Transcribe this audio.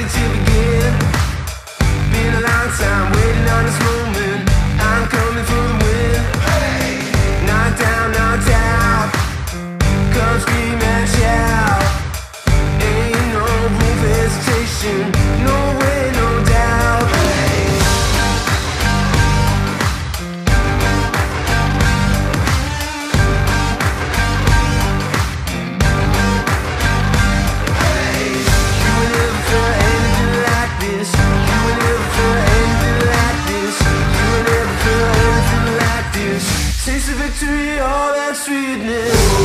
ready to begin. Been a long time waiting on this moment. Taste the victory, all that sweetness.